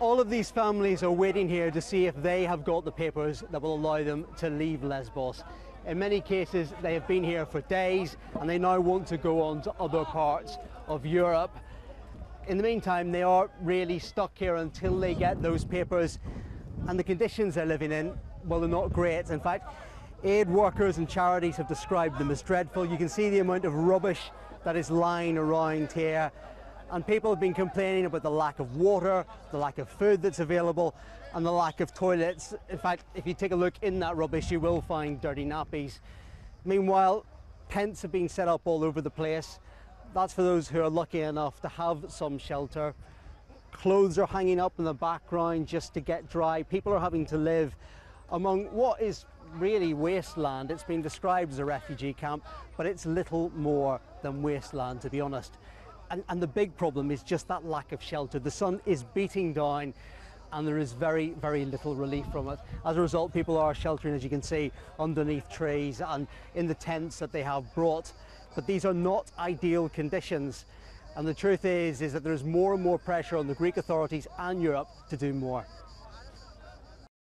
All of these families are waiting here to see if they have got the papers that will allow them to leave Lesbos. In many cases, they have been here for days and they now want to go on to other parts of Europe. In the meantime, they are really stuck here until they get those papers and the conditions they're living in, well, they're not great. In fact, aid workers and charities have described them as dreadful. You can see the amount of rubbish that is lying around here and people have been complaining about the lack of water, the lack of food that's available, and the lack of toilets. In fact, if you take a look in that rubbish, you will find dirty nappies. Meanwhile, tents have been set up all over the place. That's for those who are lucky enough to have some shelter. Clothes are hanging up in the background just to get dry. People are having to live among what is really wasteland. It's been described as a refugee camp, but it's little more than wasteland, to be honest. And, and the big problem is just that lack of shelter. The sun is beating down and there is very, very little relief from it. As a result, people are sheltering, as you can see, underneath trees and in the tents that they have brought. But these are not ideal conditions. And the truth is, is that there is more and more pressure on the Greek authorities and Europe to do more.